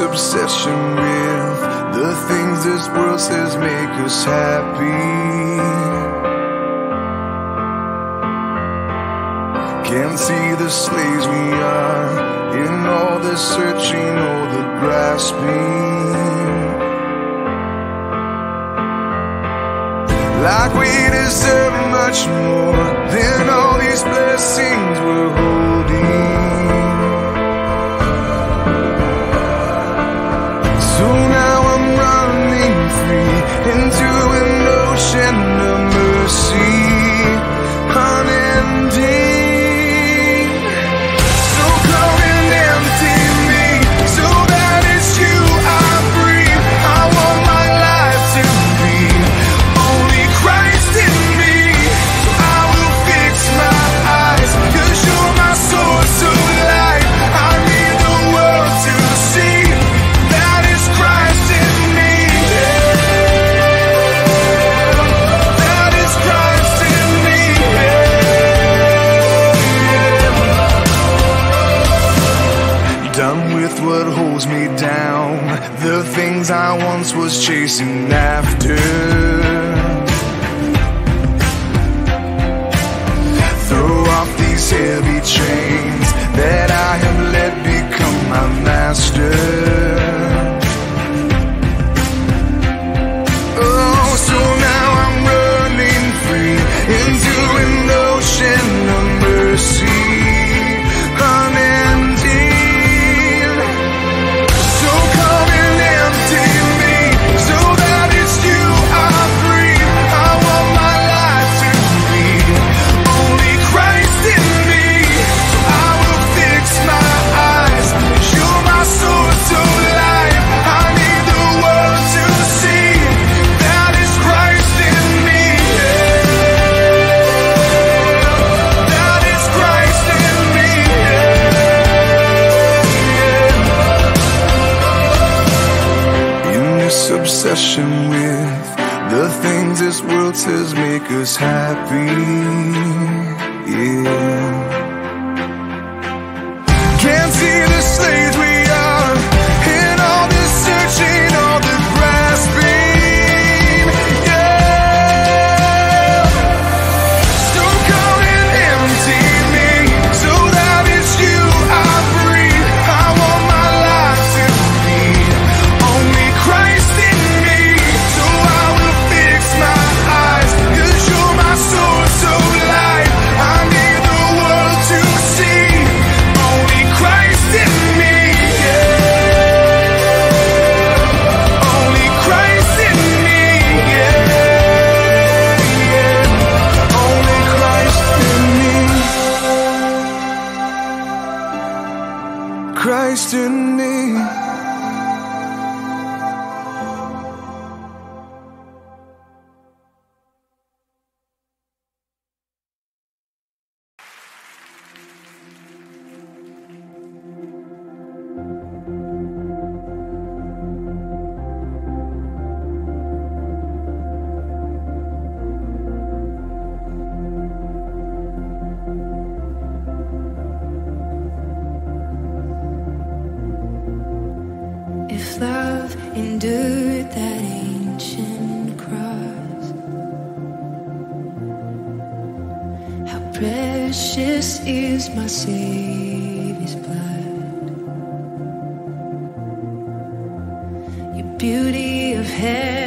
obsession with the things this world says make us happy. Can't see the slaves we are in all the searching, all the grasping. Like we deserve much more than all these blessings we're holding. into an ocean. day. obsession with the things this world says make us happy. Yeah. precious is my Savior's blood. Your beauty of heaven.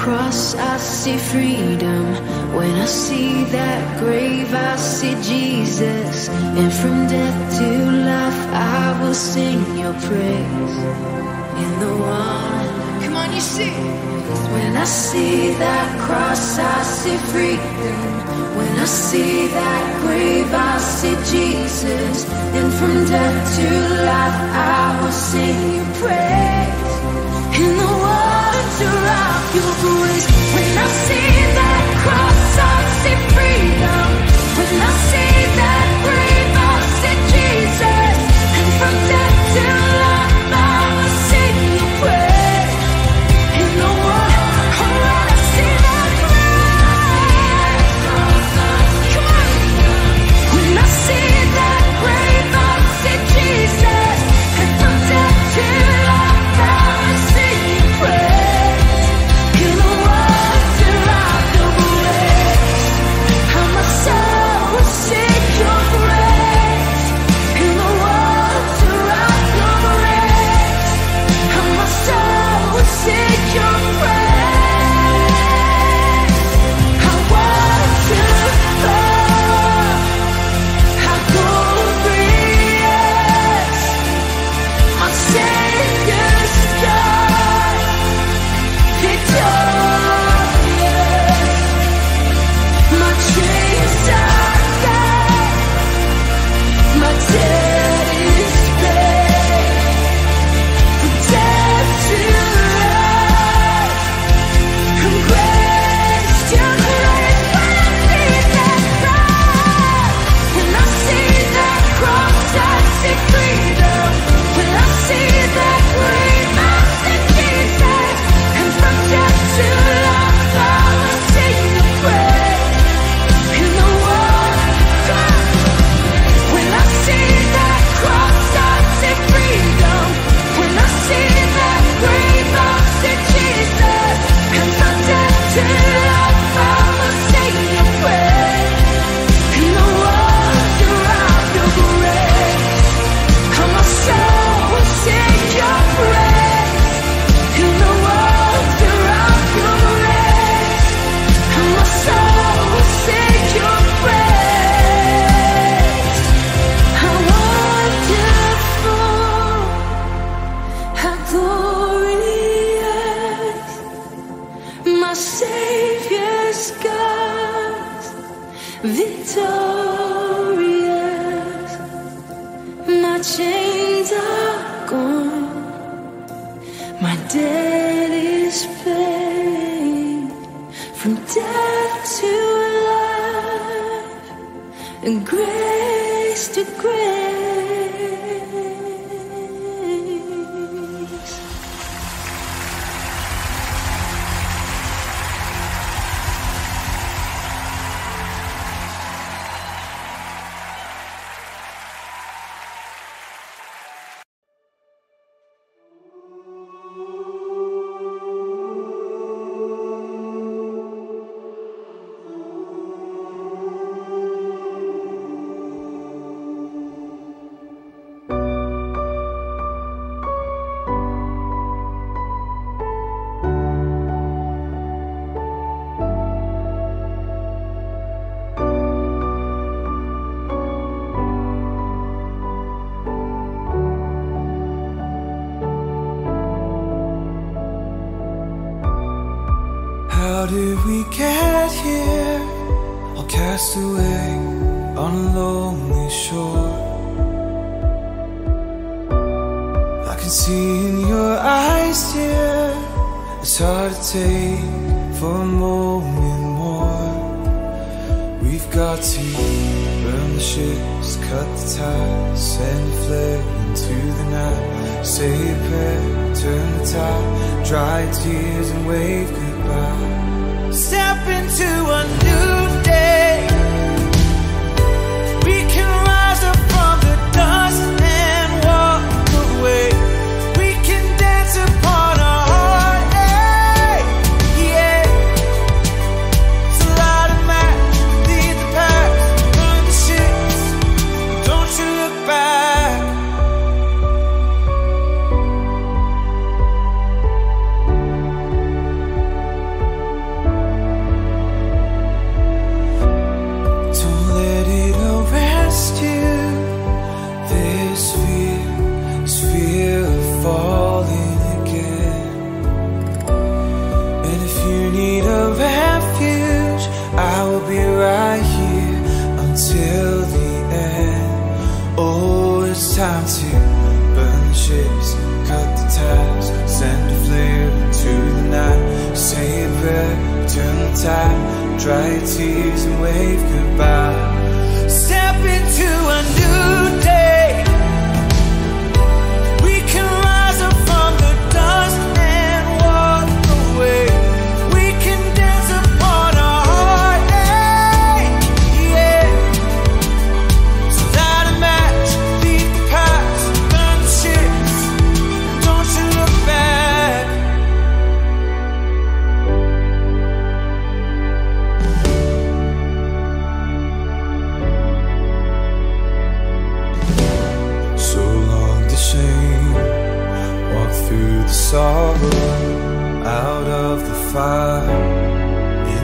Cross, I see freedom. When I see that grave, I see Jesus. And from death to life, I will sing your praise. In the one, come on, you sing. When I see that cross, I see freedom. When I see that grave, I see Jesus. And from death to life, I will sing your praise. In the When I see that cross, I see freedom. When I see grace to grace. Did we get here? All cast away on a lonely shore. I can see in your eyes, dear. It's hard to take for a moment more. We've got to burn the ships, cut the ties, send a flare into the night. Say a prayer, turn the tide, dry tears and wave goodbye. Step into a new day.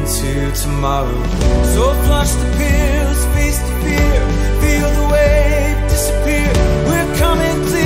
into tomorrow. So flush the pills, face the fear, feel the wave disappear. We're coming clear.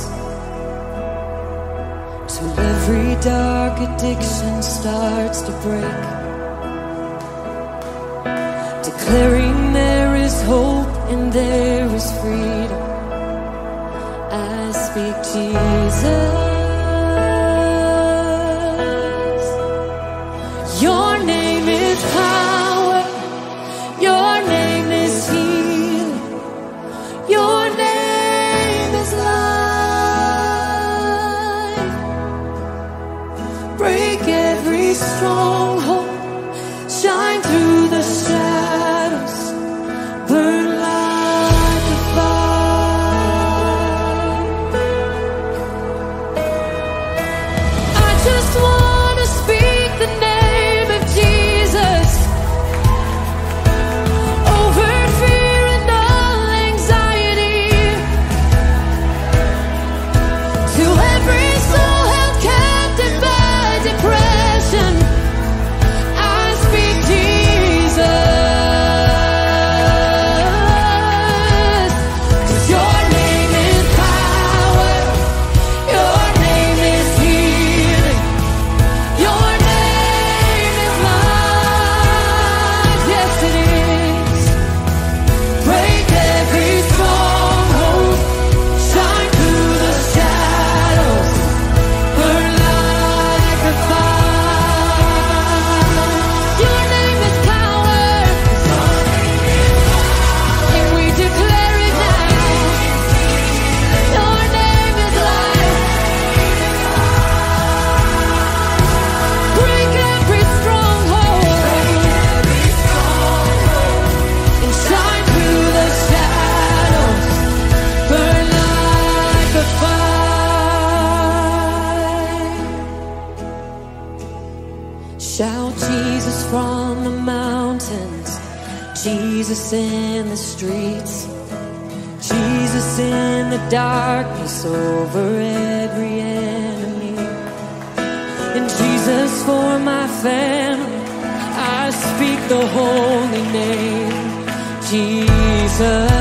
dark addiction starts to break. Declaring there is hope and there is freedom. I speak Jesus. darkness over every enemy. In Jesus, for my family, I speak the holy name, Jesus.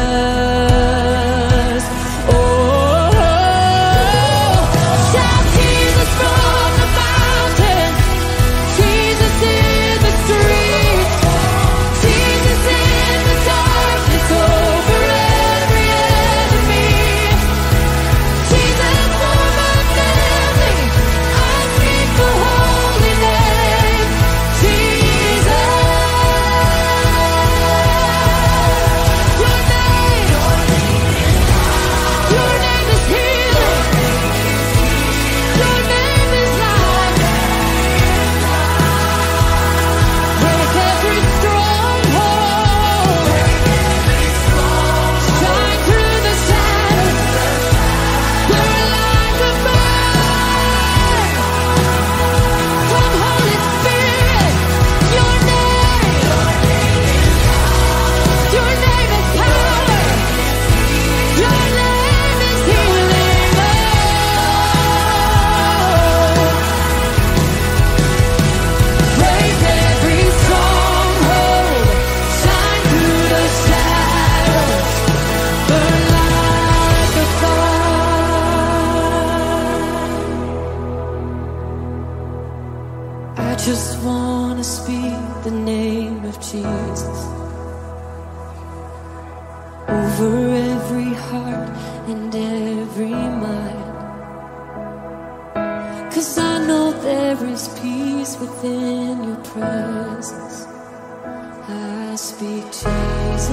must be Jesus.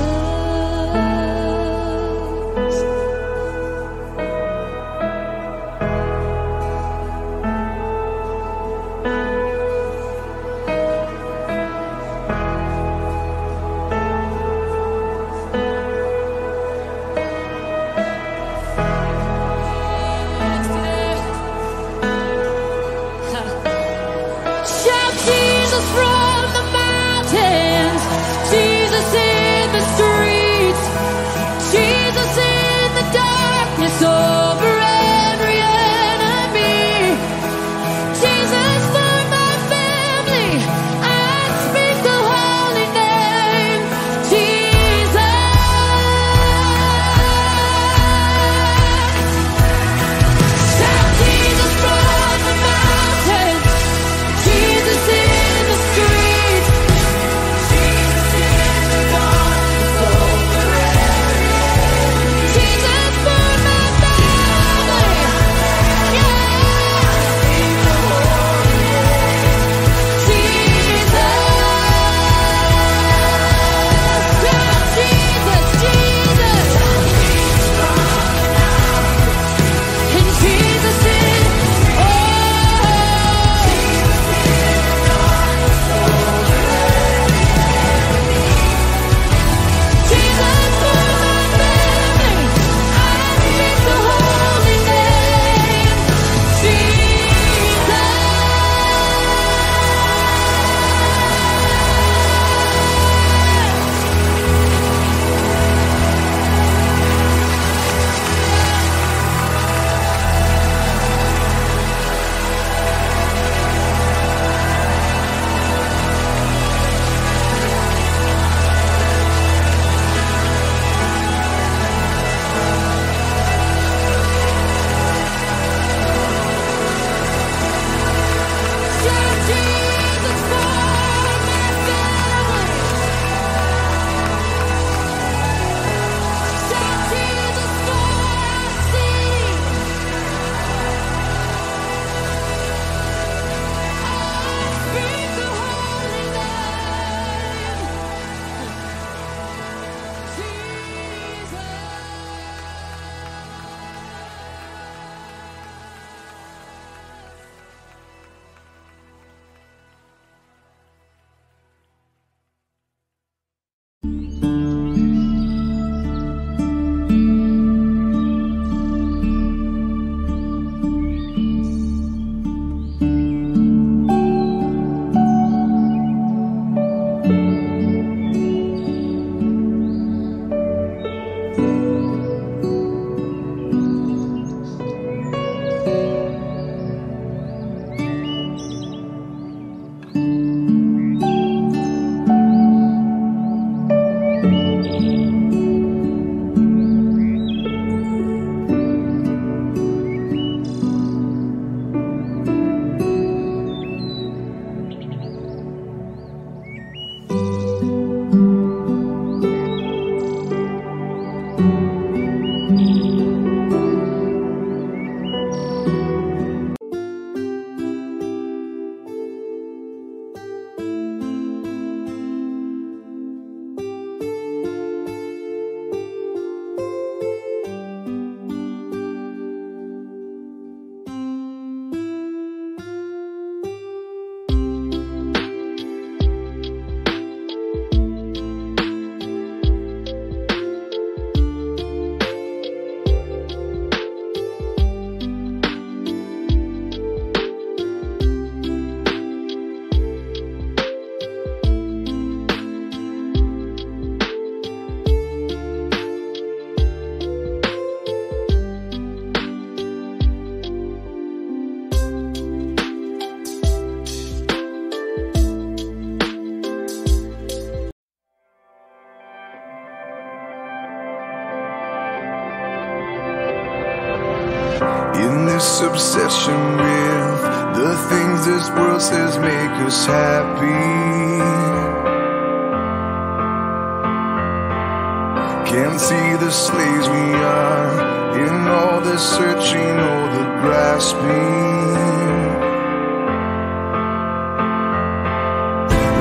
Can't see the slaves we are in all the searching, all the grasping.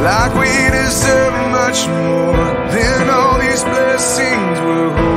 Like we deserve much more than all these blessings we're holding.